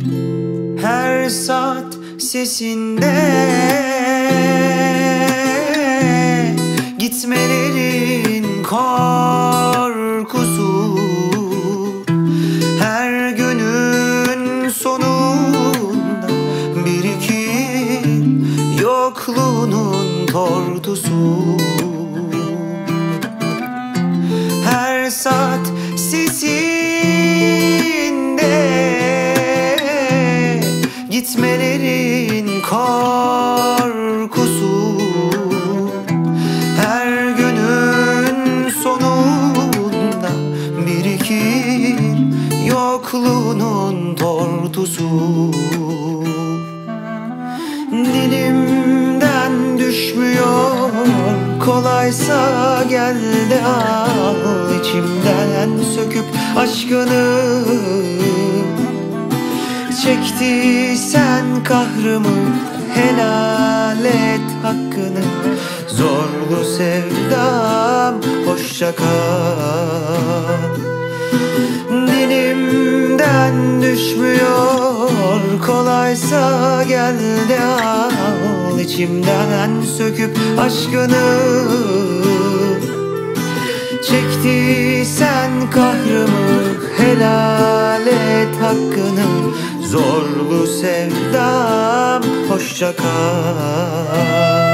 Her saat sesinde Gitmelerin korkusu. Her günün sonunda Birikir yokluğunun tortusu Gitmelerin korkusu. Her günün sonunda Birikir yokluğunun tortusu. Dilimden düşmüyor Kolaysa gel de al içimden söküp aşkını Çektiysen kahrımı helal et hakkını. Zorlu sevdam hoşça kal. Dilimden düşmüyor Kolaysa gel de al. İçimden söküp aşkını. Çektiysen kahrımı helal hakkını Zorlu sevdam. Hoşça kal